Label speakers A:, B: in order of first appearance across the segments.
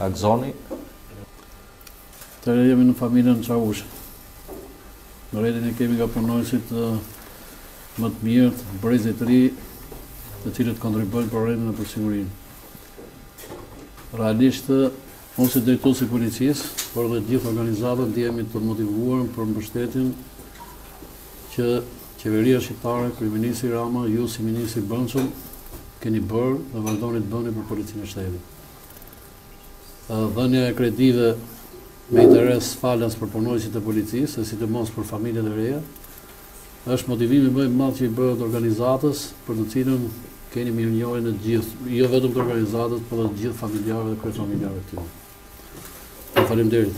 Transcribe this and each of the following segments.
A: Akzoni.
B: Tani jemi në familjen Çaushi. Moretin e kemi nga punonjësit më të mirët, të brezit të ri, të cilët kontribuojnë për rendin dhe për sigurinë. Realisht, unë si drejtues i policisë, por dhe gjithë organizata ndihemi të motivuar për mbështetjen që Qeveria shqiptare, kryeministri Rama, ju si ministër i Brendshëm keni bërë dhe vazhdoni të bëni për Policinë e Shtetit. Dhënia e kredive me interes falas për punonjësit e policisë, e sidomos për familjet e reja, është motivimi më i madh që i bëhet organizatës për të cilën keni mirënjohjen e gjithë, jo vetëm të organizatës, por edhe të gjithë familjarëve dhe kryefamiljarëve të tyre. Faleminderit.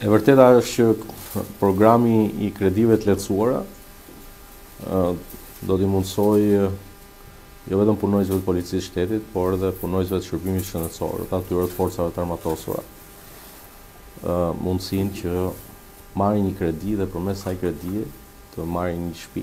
A: E vërteta është që programi i kredive të lehtësuara do t'i mundësoj jo vetëm punojzve të policisë së shtetit, por edhe punojzve të shërbimit shëndetësor, dhe atyre të forcave të armatosura, mundësinë që të marrin një kredi dhe përmes kësaj kredie të marrin një shpi.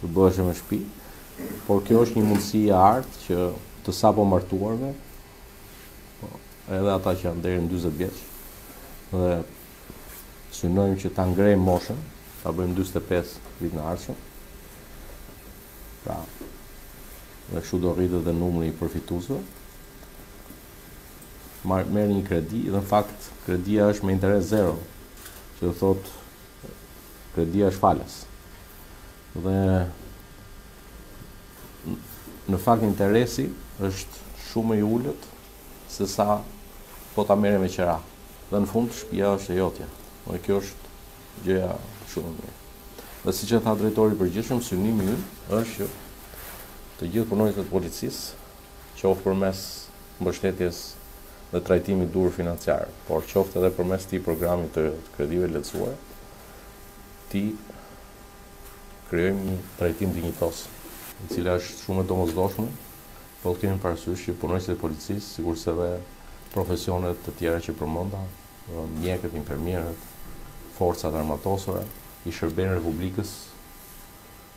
A: të bëheshe me shpi, por kjo është një mundësi e artë që të sapomartuarve, po, edhe ata që janë deri në 40 vjeç, dhe synojmë që ta ngrejmë moshën, ta bëjmë 45 vitin e ardhshëm. Pra, dhe kështu do rritet dhe numri i përfituesve. Merr një kredi, dhe në fakt kredia është me interes zero, që do thotë Kredia është falas. Dhe në fakt interesi është shumë më i ulët sesa po ta merrje me qera. Dhe në fund shpia është e jotja. Dhe kjo është gjëja shumë më e mirë. Dhe siç e tha drejtori i përgjithshëm, synimi ynë është që të gjithë punonjësit e policisë qoftë përmes mbështetjes dhe trajtimit të duhur financiar, por qoftë edhe përmes këtij programi të kredive të lehtësuara, t'i krijojmë një trajtim dinjitoz. e cila është shumë e domosdoshme, po të kemi parasysh që punonjësit e policisë, sikurse edhe profesionet e tjera që përmenda, mjekët, infermierët, forcat e armatosura, i shërbejnë
C: Republikës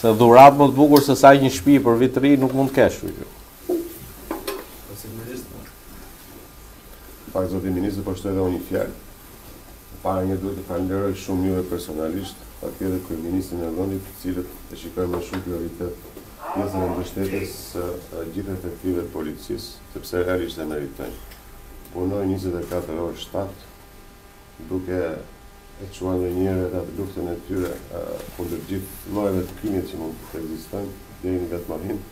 A: Se dhuratë më të bukur sesa një shpi për vit të ri nuk mund të kesh, kështu që. Po sigurisht. Po.
D: Pak zoti ministër po shtoj edhe unë një fjalë. Së pari duhet të falenderoj shumë juve personalisht, patjetër kryeministrin e vendit, të cilët e shikojnë me shumë prioritet pjesën e mbështetjes së gjithë efektivëve të policisë, sepse realisht e meritojnë. Punojnë 24 orë 7 duke e çuan njëherë edhe atë luftën e tyre kundër gjithë llojeve të krimit që mund të ekzistojnë, deri në vetëmohim.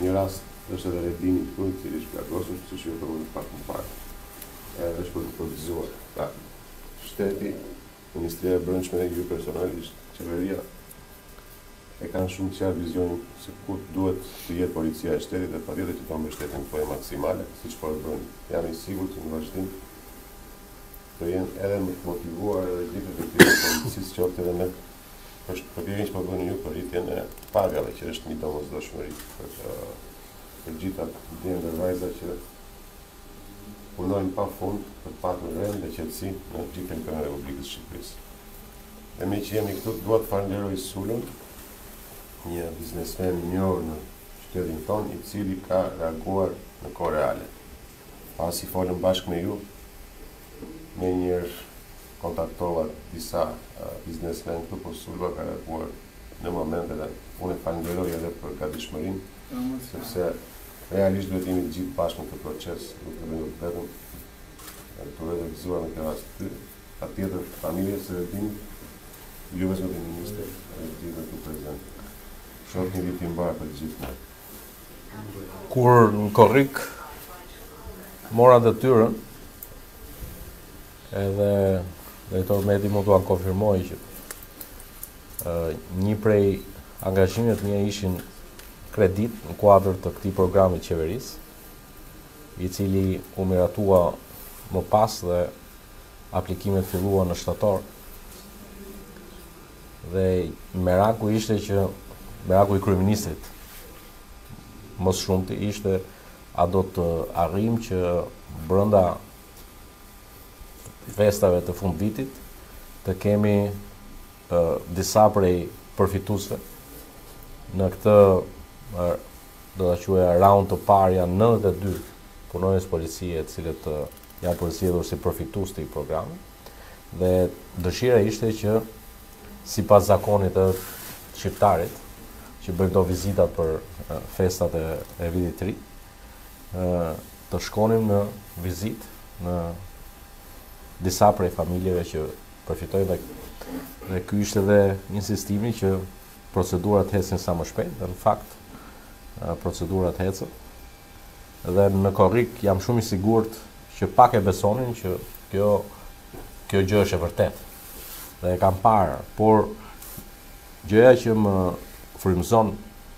D: Një rast është edhe Redini këtu, i cili është plagosur, siç u tha dhe pak më parë, edhe është për t'u përgëzuar. Pra, shteti, Ministria e Brendshme e ju personalisht, qeveria, e kanë shumë të qartë vizionin se ku duhet të jetë Policia e Shtetit dhe patjetër që ta mbështesin në formë maksimale, siç po e bëjnë. Jam i sigurt që në vazhdim, të jenë edhe më të motivuar edhe gjithë të tjerët e policisë qoftë edhe me këtë përpjekjen që po bëni ju për rritjen e pagave që është një domosdoshmëri për, për gjithë ata djem dhe vajza që punojnë pa fund për të patur rend dhe qetësi në gjithë territorin e Republikës së Shqipërisë. Dhe meqë jemi këtu, dua të falenderoj Sulën, një biznesmen i njohur në qytetin tonë, i cili ka reaguar në kohë reale. Pasi folëm bashkë me ju, menjëherë kontaktova disa biznesmenë këtu, por Sula ka reaguar në moment edhe unë e falënderoj edhe për gatishmërinë, sepse realisht duhet të jemi të gjithë bashkë në këtë proces, nuk e bëjmë dot vetëm. Duhet të gëzuar në këtë rast ty, patjetër familjes së Redinit, jo vetëm ministrit, edhe të gjithëve këtu prezent. Qoftë një vit i mbarë për të gjithë ne.
A: Kur në korrik mora detyrën edhe drejtor Medi mund ta konfirmojë që një prej angazhimeve të mia ishin kreditë në kuadër të këtij programi të qeverisë, i cili u miratua më pas dhe aplikimet filluan në shtator. Dhe meraku ishte që meraku i kryeministrit më së shumti ishte a do të arrijmë që brenda festave të fundvitit të kemi disa prej përfituesve në këtë do ta quaja raund të parë janë 92 punonjës policie të cilët janë përzgjedhur si përfitues të këtij programi. Dhe dëshira ishte që sipas zakonit të shqiptarit që bëjmë këto vizita për festat e vitit të ri, të shkonim në vizitë në disa prej familjeve që përfitojnë dhe, dhe ky ishte dhe insistimi që procedurat të ecin sa më shpejt dhe në fakt procedurat ecën dhe në korrik jam shumë i sigurt që pak e besonin që kjo kjo gjë është e vërtetë. Dhe e kam parë, por gjëja që më frymëzon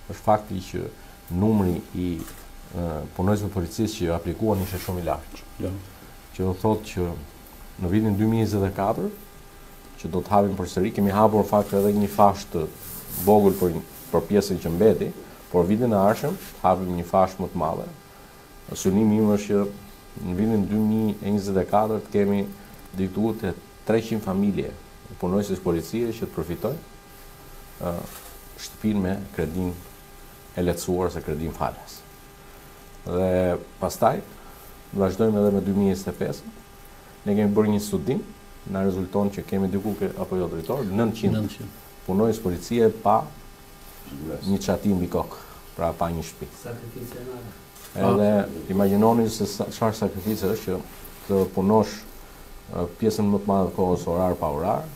A: është fakti që numri i punonjësve të policisë që aplikuan ishte shumë i lartë. Ja. Që do thotë që në vitin 2024 që do të hapim përsëri, kemi hapur në fakt edhe një fashë të vogël për për pjesën që mbeti, por vitin e ardhshëm të hapim një fashë më të madhe. Synimi im është që në vitin dy mijë e njëzet e katër të kemi diku te treqind familje punonjësish policie që të përfitojnë shtëpinë me kredinë e lehtësuar ose kredinë falas. Dhe pastaj vazhdojmë edhe me dy mijë e njëzet e pesën. Ne kemi bërë një studim, na rezulton që kemi diku te apo jo drejtor, nëntëqind Punonjës policie pa një çati mbi kokë, pra pa një shtëpi.
C: Sakrificë e madhe.
A: Edhe imagjinoni se çfarë sakrifice është që të punosh pjesën më të madhe të kohës orar pa orar,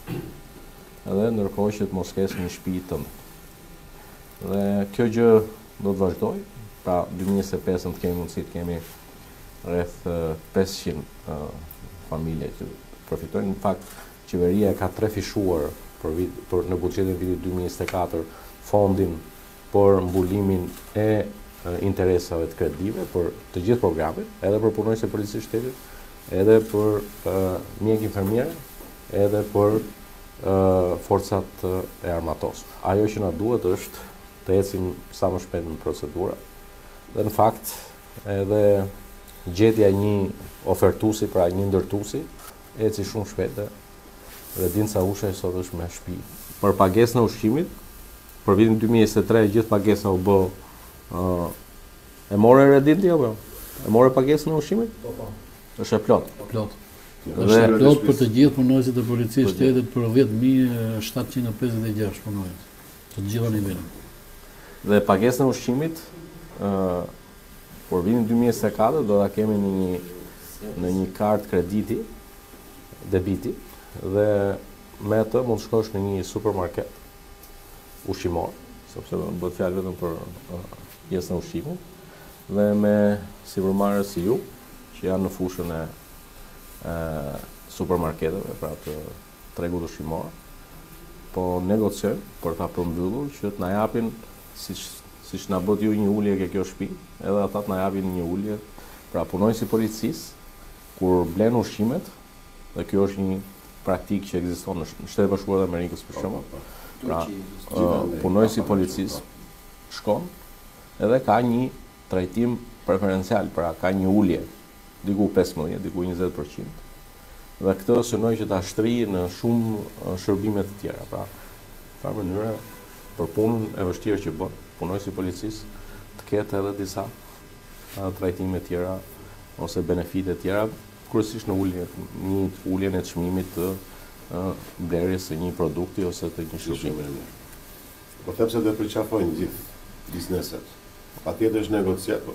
A: edhe ndërkohë që të mos kesh një shtëpi tënden. Dhe kjo gjë do të vazhdojë, pra 2025 të kemi mundësi të kemi rreth 500 familje që përfitojnë. Në fakt, Qeveria e ka trefishuar për vit, për në buxhetin e vitit dy mijë e njëzet e katër fondin për mbulimin e interesave të kredive për të gjithë programet, edhe për punonjësit e Policisë së Shtetit, edhe për mjekë infermierë, edhe për forcat e armatosura. Ajo që na duhet është të ecim sa më shpejt me procedurat dhe në fakt edhe gjetja e një ofertuesi, pra një ndërtuesi, Eci shumë shpejt dhe Denisa u shpreh sot është me shpi. Për pagesën e ushqimit, për vitin dy mijë e njëzet e tre gjithë pagesa u bë ë e more Redi ti apo? E more pagesën e ushqimit?
C: Po po.
A: Është e plotë.
B: Po plot. Është e plotë për të gjithë punonjësit e policisë së shtetit për 10756 punonjës. Të gjitha nivelet.
A: Dhe pagesën e ushqimit ë Për vitin dy mijë e njëzet e katër do ta kemi në një në një kartë krediti, debiti dhe me atë mund të shkosh në një supermarket ushqimor, sepse do bëhet fjalë vetëm për pjesën e ushqimit dhe me sipërmarrës si ju që janë në fushën e supermarketeve, pra të tregu ushqimor, po negociojmë për ta përmbyllur që të na japin siç siç na bëtë ju një ulje ke kjo shpi, edhe ata të na japin një ulje. Pra punonjësi i policisë kur blen ushqimet dhe kjo është një praktikë që ekziston në Shtetet e Bashkuara të Amerikës për shembull. Po, po, po. Pra punonjësi i policisë, shkon edhe ka një trajtim preferencial, pra ka një ulje diku pesëmbëdhjetë, diku njëzet për qind, dhe këtë synoj që ta shtrijë në shumë shërbime të tjera. Pra, në njëfarë mënyre, për punën e vështirë që bën, punonjësi i policisë të ketë edhe disa trajtime tjera ose benefite tjera, kryesisht në uljen e çmimit të blerjes së një produkti ose të një shërbimi.
D: Po shpresoj ta përqafojnë gjithë bizneset. Patjetër është negociat,
E: por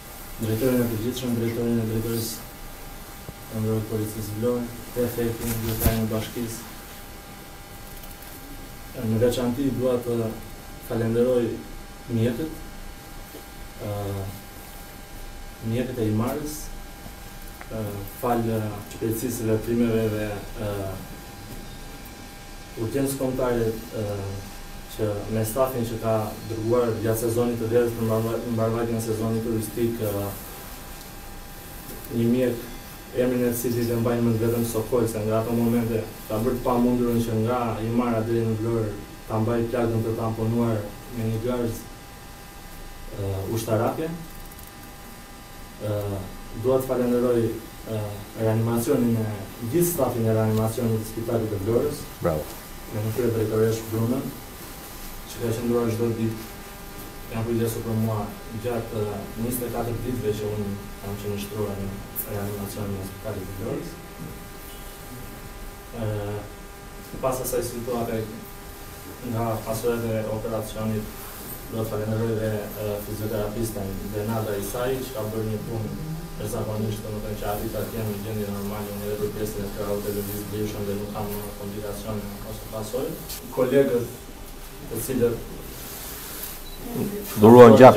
E: Drejtorin e Përgjithshëm, Drejtorin e Drejtorisë Vendore të Policisë Vlorë, Prefektin, Kryetarin e Bashkisë. Në veçanti dua të falenderoj mjekët, mjekët e Himarës, falë shpejtësisë së veprimeve dhe Urgjencës Kombëtare që me stafin që ka dërguar gjatë sezonit të verës për mbarëvajtjen e sezonit turistik një mjek emrin e të cilit e mbaj mend vetëm Sokol se nga ato momente ka bërë të pamundurën që nga Himara deri në Vlorë ta mbajë plagën të tamponuar me një garzë ushtarake. Dua të falenderoj reanimacionin e gjithë stafin e reanimacionit të spitalit të Vlorës, me në krye drejtoreshë Brunën, që ka qëndruar çdo ditë, janë kujdesur për mua gjatë njëzet e katër ditëve që unë kam qenë i shtruar në reanimacionin e spitalit të Vlorës. Pas asaj situate nga pasojat e operacionit dua të falenderoj dhe fizioterapisten Denada Isaj që ka bërë një punë jashtëzakonisht domethënë që arrita të jem në gjendje normale unë edhe për pjesën e krahut e lëviz lirshëm dhe nuk kam komplikacione ose pasojë. Kolegët të cilët
A: më dhuruan gjak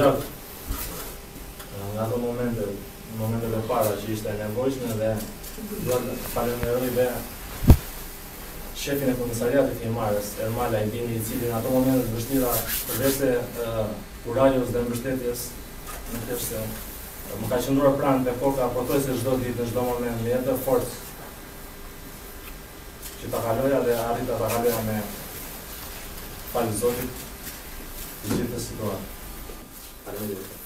E: nga ato momente. në momentet e para që ishte e nevojshme dhe dua të falënderoj dhe shefin e komisariatit të Himarës, Ermal Ajdini, i cili në ato momente të vështira përveç kurajos dhe mbështetjes, nuk thjesht se më ka qëndruar pranë te koka pothuajse çdo ditë, në çdo moment, më jepte forcë që ta kaloja dhe arrita ta kaloja me falë Zotit të gjithë këtë situatën. Faleminderit.